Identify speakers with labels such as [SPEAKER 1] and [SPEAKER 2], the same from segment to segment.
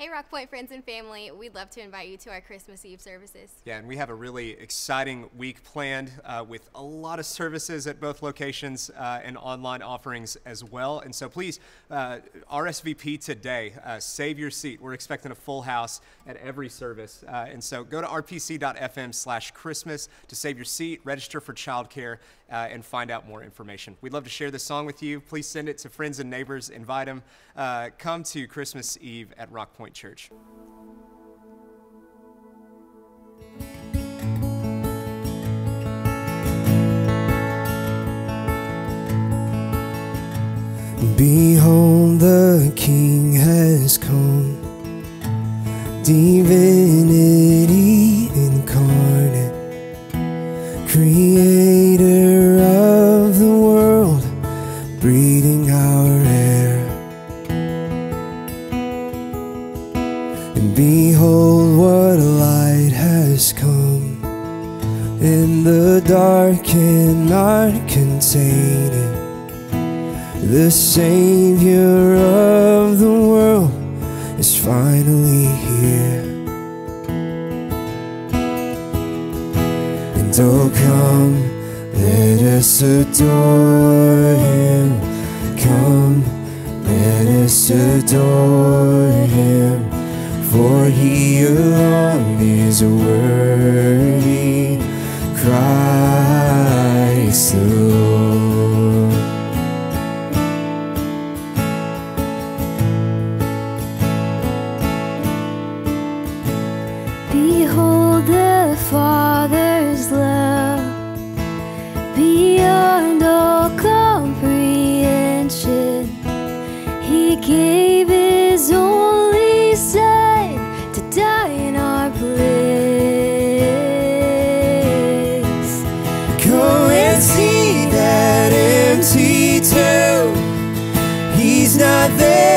[SPEAKER 1] Hey, RockPointe friends and family, we'd love to invite you to our Christmas Eve services.
[SPEAKER 2] Yeah, and we have a really exciting week planned uh, with a lot of services at both locations uh, and online offerings as well. And so please uh, RSVP today. Uh, save your seat. We're expecting a full house at every service. Uh, and so go to rpc.fm slash Christmas to save your seat, register for childcare, uh, and find out more information. We'd love to share this song with you. Please send it to friends and neighbors. Invite them. come to Christmas Eve at RockPointe Church.
[SPEAKER 3] Behold, the King has come, divinity And behold, what a light has come, and the dark cannot contain it the Savior of the world is finally here. And oh, come, let us adore Him. Come, let us adore Him. He alone is worthy, Christ the Lord.
[SPEAKER 4] Behold the Father's love beyond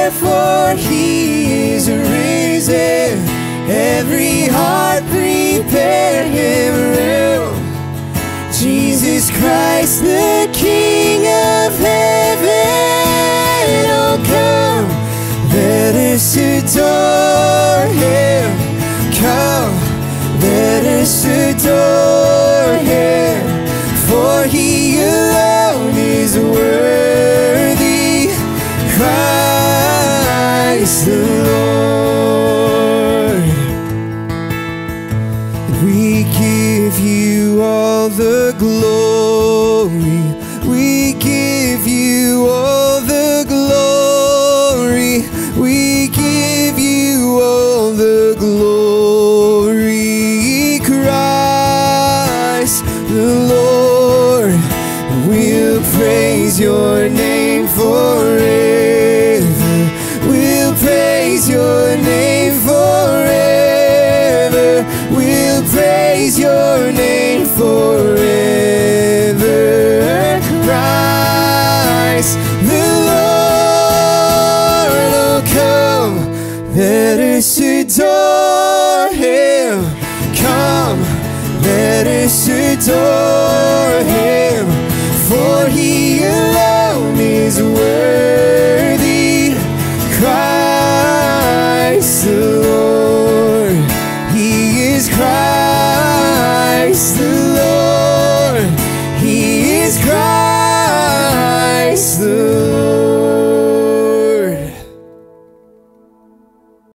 [SPEAKER 3] for He is risen. Every heart prepare Him room. Jesus Christ, the King of heaven, oh come, let us adore Him. Come, let us adore Him, for He alone is worthy. Christ the Lord. Praise your name forever. Christ the Lord. Oh, come, let us adore him. Come, let us adore him. Jesus Christ.